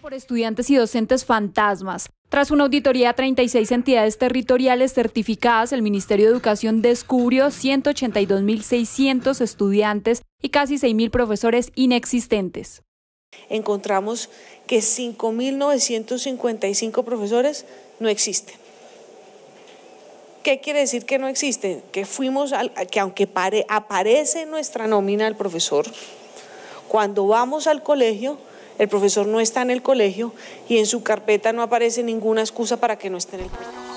por estudiantes y docentes fantasmas. Tras una auditoría a 36 entidades territoriales certificadas, el Ministerio de Educación descubrió 182.600 estudiantes y casi 6.000 profesores inexistentes. Encontramos que 5.955 profesores no existen. ¿Qué quiere decir que no existen? Que fuimos, al, que aunque aparece nuestra nómina el profesor, cuando vamos al colegio, el profesor no está en el colegio y en su carpeta no aparece ninguna excusa para que no esté en el colegio.